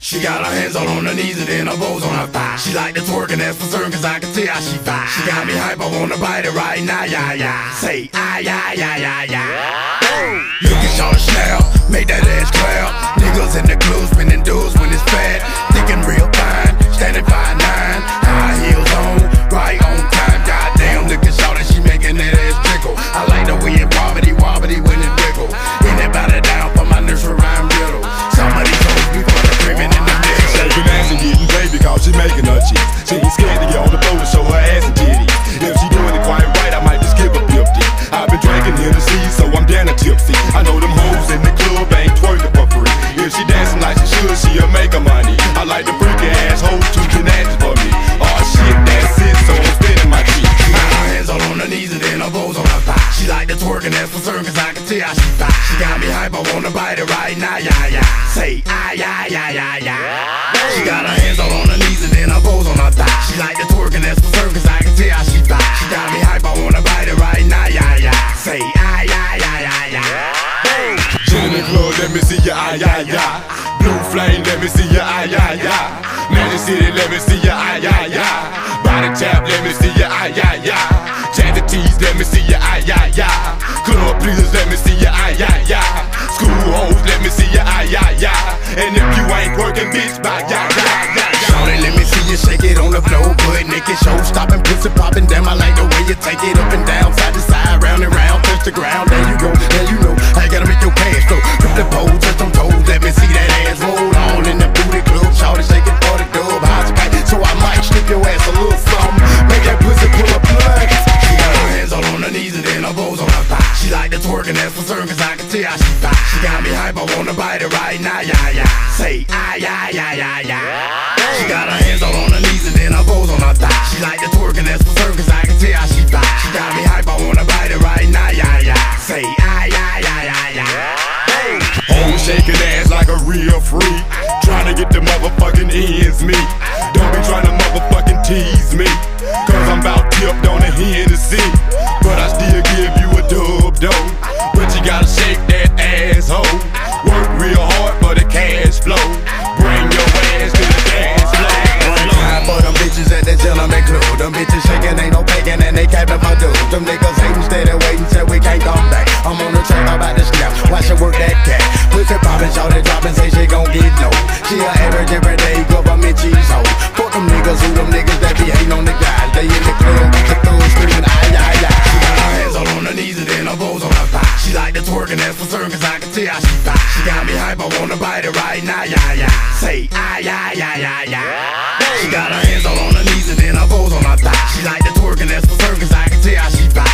She got her hands all on her knees and then her bows on her thigh. She like to twerk and that's for certain cause I can tell she fine. She got me hype, I wanna bite it right now, yeah, yeah. Say, ah, yeah, yeah, yeah, yeah. Look at y'all snap, make that ass clap. Niggas in the club spinning dudes when it's fat. Thinking real fine, on her knees and then her bows on her thigh. She like to twerk and that's for certain cause I can tell she fine. She got me hype, I wanna bite it right now, yeah, yeah. Say, ah, yeah, yeah, yeah, yeah. She got her hands all on her knees and then her bows on her thigh. She like to twerk and that's for certain cause I can tell she fine. She got me hype, I wanna bite it right now, yeah, yeah. Say, ah, yeah, yeah, yeah, yeah. Chill in club, let me see your eye, yeah, yeah. Blue flame, let me see your eye, yeah, yeah. Magic City, let me see your yeah, yeah. And if you ain't working, bitch, bye, yeah, yeah, yeah. Shorty, let me see you shake it on the floor, butt naked, show stopping, pussy popping. Damn, I like the way you take it up and down, side to side, round and round, touch the ground. There you go, there you know. I gotta make your cash flow. Grip the pole, touch them toes, let me see that ass roll on in the booty club. Shorty, shake it for the dub, high spike, so I might slip your ass a little something. Make that pussy pull a plug. She got her hands all on her knees and then her bows on her thigh. She like to twerk and that's for certain cause I can tell she fine. She got me hype, I wanna bite it right now, yeah, yeah. Say, ah, yeah, yeah, yeah, yeah. She got her hands all on her knees and then her bows on her thigh. She like to twerk and that's for certain cause I can tell she fine. She got me hype, I wanna bite it right now, yeah, yeah. Say, ah, yeah, yeah, yeah, yeah. Hoes shaking ass like a real freak. Trying to get the motherfucking ends meet. Don't be trying to motherfucking tease cash flow. Bring your ass to the dance floor. Time for them bitches at the gentleman club. Them bitches shaking, ain't no faking, and they capping for dudes. Them niggas hating, steady waiting, said we can't come back. I'm on the track, I'm about to snap. Watch her work that cat. Pussy shout it droppin', say she gon' get low. She a average everyday government cheese hoe. Fuck them niggas, who them niggas that be hating on the guys. They in the club, the thug screaming, ay, ay, ay. She got her hands all on her knees and then her bows on it's working, that's for certain, cause I can see how she. She got me hype, I wanna bite it right now, yeah, yeah. Say, ah, yeah, yeah, yeah, yeah. She got her hands all on her knees and then her bows on her thigh. She like the twerking, that's for certain, cause I can tell how she.